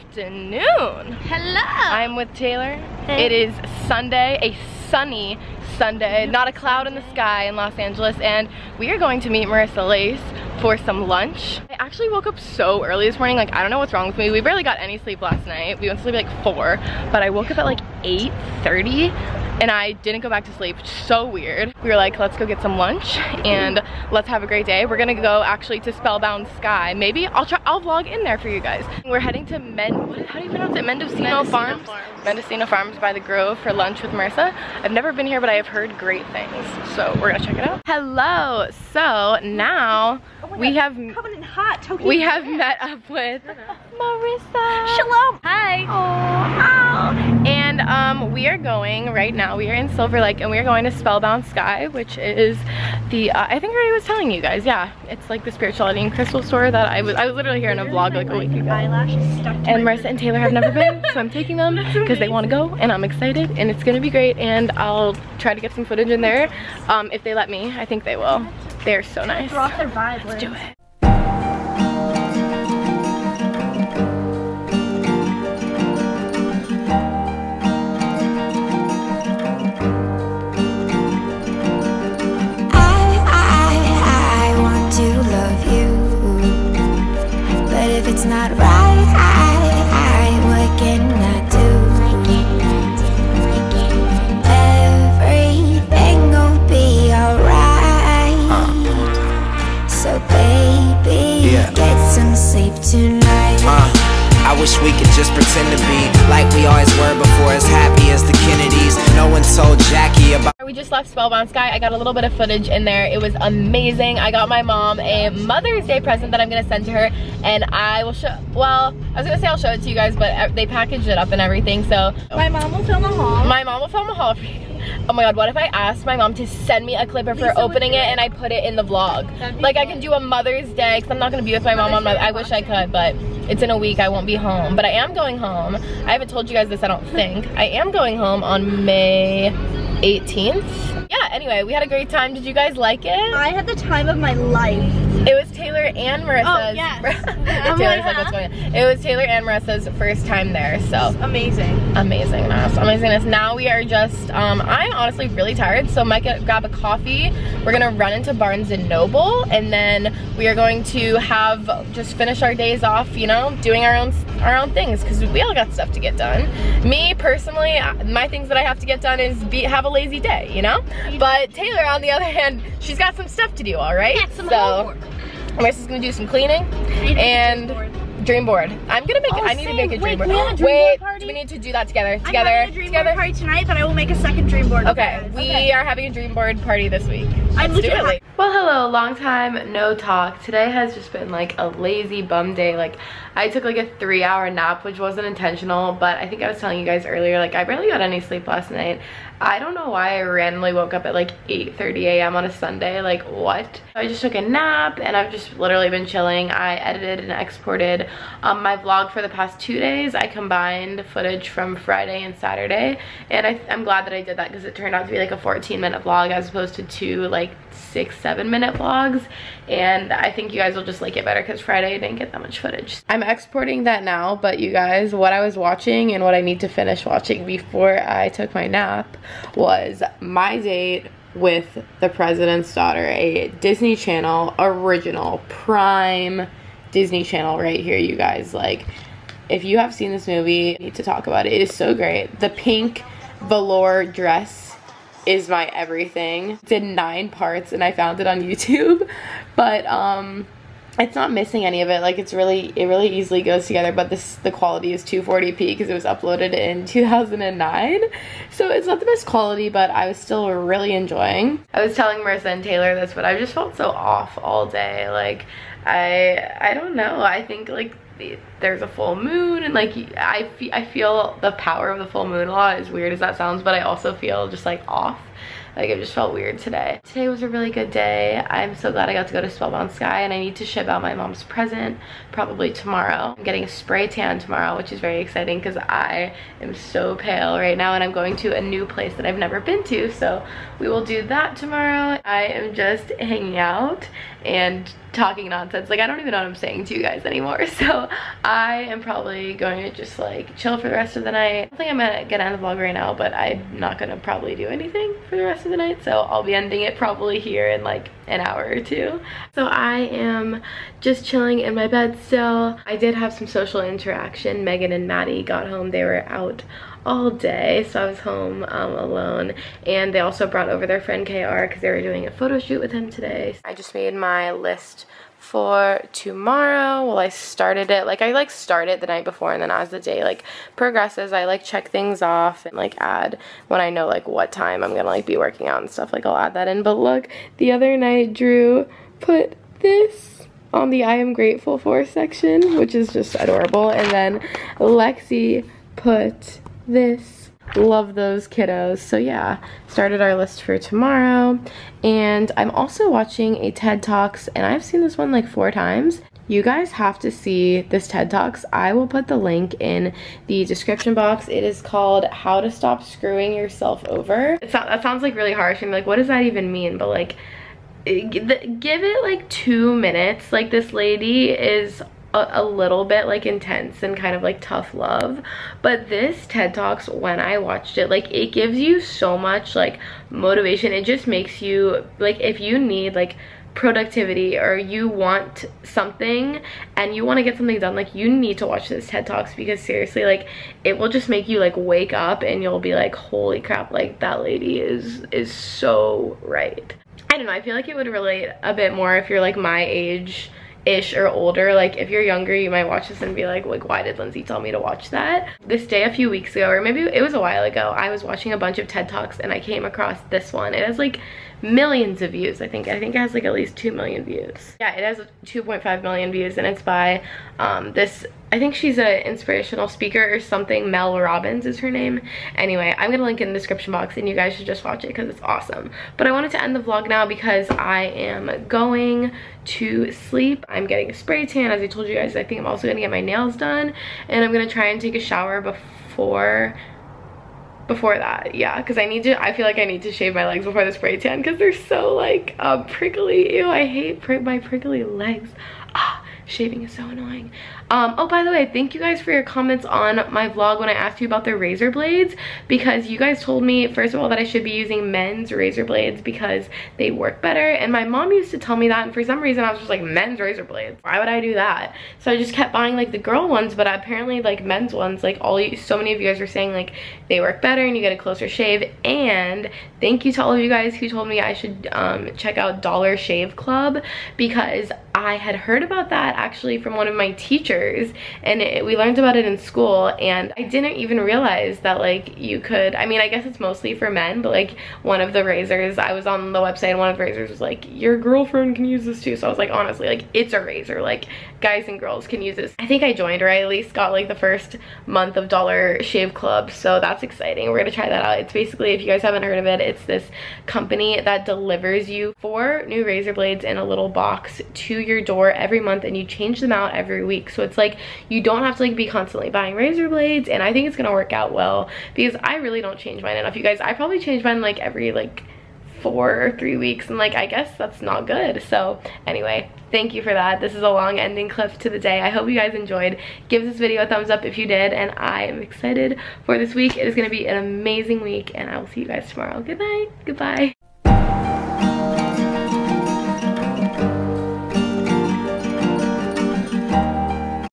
afternoon. Hello. I'm with Taylor. Hey. It is Sunday, a sunny Sunday, not a cloud in the sky in Los Angeles, and we are going to meet Marissa Lace for some lunch. I actually woke up so early this morning, like I don't know what's wrong with me. We barely got any sleep last night. We went to sleep at like 4, but I woke up at like 8.30 and I didn't go back to sleep, so weird. We were like, let's go get some lunch and let's have a great day. We're gonna go actually to Spellbound Sky. Maybe I'll try, I'll vlog in there for you guys. We're heading to Men, what, how do you pronounce it? Mendocino, Mendocino Farms? Farms. Mendocino Farms by the Grove for lunch with Marissa. I've never been here, but I have heard great things. So we're gonna check it out. Hello, so now oh we have, Coming hot. Tokyo. we have met up with Marissa. Shalom. Hi. Oh, and um, we are going right now. We are in Silver Lake, and we are going to Spellbound Sky, which is the uh, I think I already was telling you guys. Yeah, it's like the spirituality and crystal store that I was I was literally here in a vlog like a week ago. To And Marissa and Taylor have never been, so I'm taking them because they want to go, and I'm excited, and it's gonna be great. And I'll try to get some footage in there um, if they let me. I think they will. They're so nice. Throw off their vibe. Let's do it. Some sleep tonight. Uh, I wish we could just pretend to be like we always were before, as happy as the Kennedys. No one told Jackie about. We just left Spellbound Sky. I got a little bit of footage in there. It was amazing. I got my mom a Mother's Day present that I'm gonna send to her and I will show, well, I was gonna say I'll show it to you guys, but they packaged it up and everything, so My mom will film a haul. my mom will film a haul for you. Oh my god, what if I asked my mom to send me a clip of her opening it and I put it in the vlog? Like I can do a Mother's Day, because I'm not gonna be with my mom on Day I wish I could, but it's in a week, I won't be home. But I am going home. I haven't told you guys this, I don't think. I am going home on May 18th. Yeah, anyway, we had a great time. Did you guys like it? I had the time of my life. It was Taylor and Marissa's. Oh, yes. Taylor's like, like, what's going on? It was Taylor and Marissa's first time there, so Amazing. amazingness, amazingness. Now we are just, um, I'm honestly really tired, so might get, grab a coffee. We're gonna run into Barnes and Noble, and then we are going to have just finish our days off, you know, doing our own our own things because we all got stuff to get done. Me personally, uh, my things that I have to get done is be have a lazy day, you know. But Taylor, on the other hand, she's got some stuff to do. All right, Got some so. homework. Marissa's gonna do some cleaning and dream board. I'm gonna make. Oh, I need to oh, make a Wait, dream board. we have a dream Wait, board party? we need to do that together. Together. I'm Together. having a dream together. board party tonight, but I will make a second dream board. Okay, you guys. we are having a dream board party this week. I'm Let's do it. Well, hello, long time no talk. Today has just been like a lazy bum day. Like, I took like a three hour nap, which wasn't intentional, but I think I was telling you guys earlier, like, I barely got any sleep last night. I don't know why I randomly woke up at like 8.30 a.m. on a Sunday, like, what? I just took a nap and I've just literally been chilling. I edited and exported um, my vlog for the past two days. I combined footage from Friday and Saturday, and I, I'm glad that I did that because it turned out to be like a 14 minute vlog as opposed to two like six, seven minute vlogs. And I think you guys will just like it better because Friday I didn't get that much footage. I'm exporting that now, but you guys, what I was watching and what I need to finish watching before I took my nap was My Date with the President's Daughter, a Disney Channel original prime Disney Channel right here, you guys. Like, if you have seen this movie, need to talk about it. It is so great. The pink velour dress is my everything. Did nine parts and I found it on YouTube, but um it's not missing any of it. Like it's really it really easily goes together, but this the quality is 240p because it was uploaded in 2009. So it's not the best quality, but I was still really enjoying. I was telling Marissa and Taylor this, but I just felt so off all day. Like I I don't know. I think like the- there's a full moon and like I, fe I feel the power of the full moon a lot as weird as that sounds but I also feel just like off Like it just felt weird today. Today was a really good day. I'm so glad I got to go to Spellbound Sky and I need to ship out my mom's present probably tomorrow. I'm getting a spray tan tomorrow, which is very exciting because I am so pale right now and I'm going to a new place that I've never been to. So we will do that tomorrow. I am just hanging out and talking nonsense. Like I don't even know what I'm saying to you guys anymore. So am probably going to just like chill for the rest of the night. I don't think I'm gonna get on the vlog right now, but I'm not gonna probably do anything for the rest of the night. So I'll be ending it probably here in like an hour or two. So I am just chilling in my bed still. I did have some social interaction. Meghan and Maddie got home. They were out all day so I was home um, alone. And they also brought over their friend KR because they were doing a photo shoot with him today. I just made my list for tomorrow. Well i started it like i like start it the night before and then as the day like progresses i like check things off and like add when i know like what time i'm gonna like be working out and stuff like i'll add that in. But look the other night drew put this on the i am grateful for section which is just adorable. And then lexi put this love those kiddos so yeah started our list for tomorrow and i'm also watching a ted talks and i've seen this one like four times you guys have to see this TED Talks. I will put the link in the description box. It is called How to Stop Screwing Yourself Over. It's not, that sounds like really harsh and like what does that even mean? But like eh, give it like two minutes. Like this lady is a, a, little bit like intense and kind of like tough love. But this ted talks when i watched it like it gives you so much like motivation. It just makes you like if you need like productivity or you want something and you want to get something done like you need to watch this ted talks because seriously like it will just make you like wake up and you'll be like holy crap like that lady is is so right. I don't know i feel like it would relate a bit more if you're like my age ish or older like if you're younger you might watch this and be like like why did lindsey tell me to watch that? This day a few weeks ago or maybe it was a while ago i was watching a bunch of ted talks and i came across this one. It has like millions of views i think i think it has like at least 2 million views yeah it has 2.5 million views and it's by um, this I think she's an inspirational speaker or something. Mel Robbins is her name. Anyway, I'm to link in the description box and you guys should just watch it because it's awesome. But I wanted to end the vlog now because I am going to sleep. I'm getting a spray tan. As I told you guys, I think I'm also to get my nails done. And I'm to try and take a shower before before that yeah because i need to i feel like i need to shave my legs before the spray tan because they're so like uh, prickly. Ew i hate pr my prickly legs. Ah shaving is so annoying. Um, oh by the way thank you guys for your comments on my vlog when i asked you about the razor blades because you guys told me first of all that i should be using men's razor blades because they work better and my mom used to tell me that and for some reason i was just like men's razor blades? Why would i do that? So i just kept buying like the girl ones but apparently like men's ones like all you so many of you guys were saying like they work better and you get a closer shave and thank you to all of you guys who told me i should um, check out dollar shave club because I had heard about that actually from one of my teachers and it, we learned about it in school and I didn't even realize that like you could, I mean I guess it's mostly for men but like one of the razors, I was on the website and one of the razors was like your girlfriend can use this too so I was like honestly like it's a razor like guys and girls can use this. I think I joined or I at least got like the first month of Dollar Shave Club so that's exciting. We're gonna try that out. It's basically if you guys haven't heard of it it's this company that delivers you four new razor blades in a little box to your your door every month and you change them out every week. So it's like you don't have to like be constantly buying razor blades and I think it's gonna work out well because I really don't change mine enough. You guys I probably change mine like every like four or three weeks and like I guess that's not good. So anyway thank you for that. This is a long ending clip to the day. I hope you guys enjoyed. Give this video a thumbs up if you did and I am excited for this week. It is going to be an amazing week and I will see you guys tomorrow. Good night. Goodbye